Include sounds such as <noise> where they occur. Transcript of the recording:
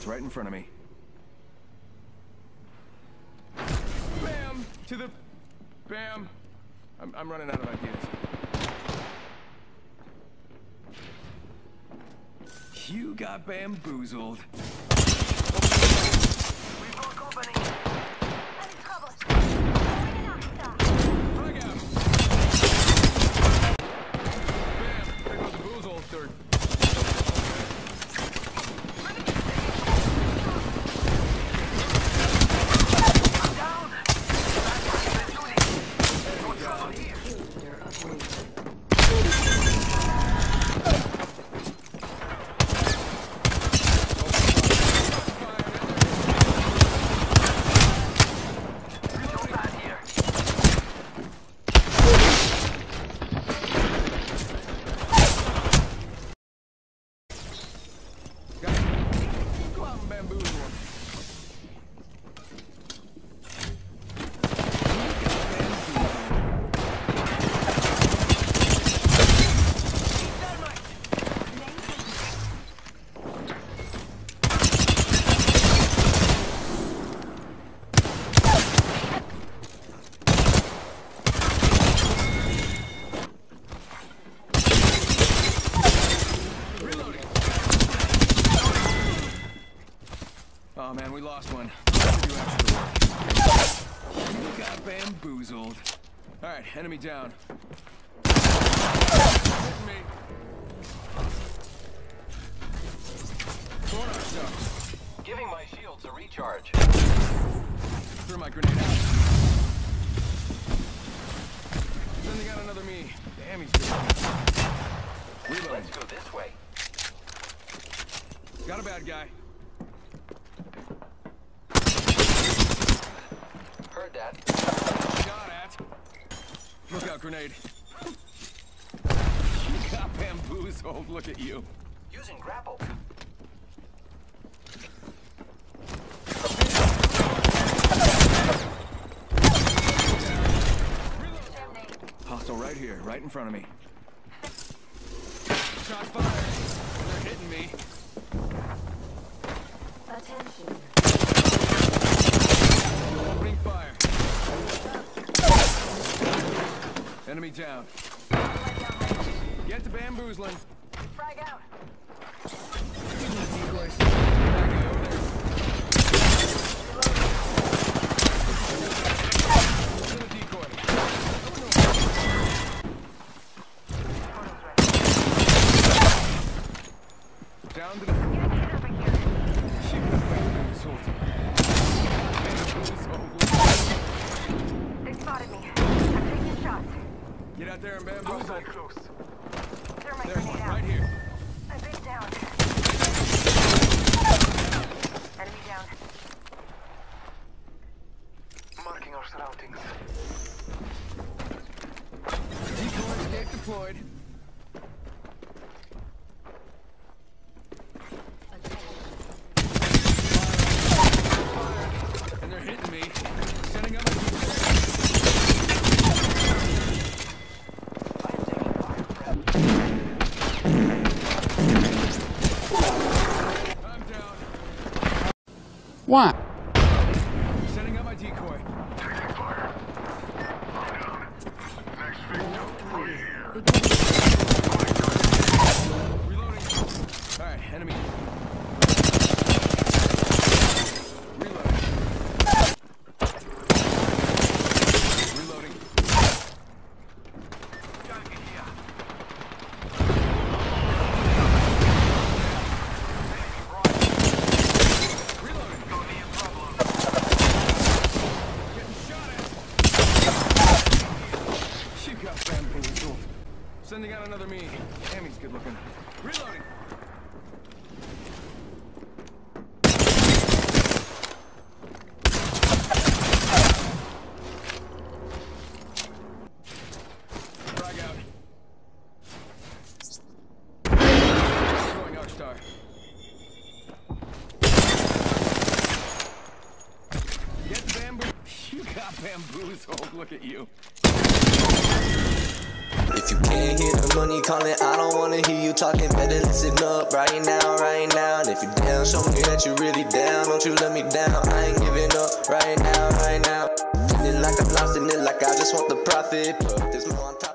It's right in front of me. Bam! To the... Bam! I'm, I'm running out of ideas. You got bamboozled. We've got company. Enemy covered. Throwing an arc star. Frag out! Bam! There goes the boozled third. Down. Back to the duty. No trouble here. No bad here. Got it. Go out and bamboozle him. Oh man, we lost one. Do extra work. You got bamboozled. Alright, enemy down. Hitting me. Throwing stuff. Giving my shields a recharge. Threw my grenade out. Sending out another me. Damn, he's. Reloading. Let's go this way. Got a bad guy. Heard that. Shot at. Look out, grenade. you got bamboozled. Look at you. Using grapple. Hostile right here, right in front of me. Shot fired. They're hitting me. Attention. Opening fire. Enemy down. Get to bamboozling. Frag out. That guy over there. To the decoy. Down to the. Get over here. She got bamboozled. Bamboozled. They spotted me. I'm taking shots. Get out there and bamboozle. close. Throw There's grenade one out. right here. I've down. Enemy down. Marking our surroundings. Decoy escape deployed. And they're hitting me. Sending up a I am taking fire prep. I'm down. What? Sending up my decoy. Taking fire. I'm down. Next victim, right here. Sending out another me. Damn, he's good looking. Reloading. Get bamboo. <laughs> You got bamboozled. Look at you. If you can't hear the money calling, I don't wanna hear you talking. Better listen up right now, right now. And if you're down, show me that you're really down. Don't you let me down. I ain't giving up right now, right now. Feeling like I'm lost in it, like I just want the profit. But there's more on top.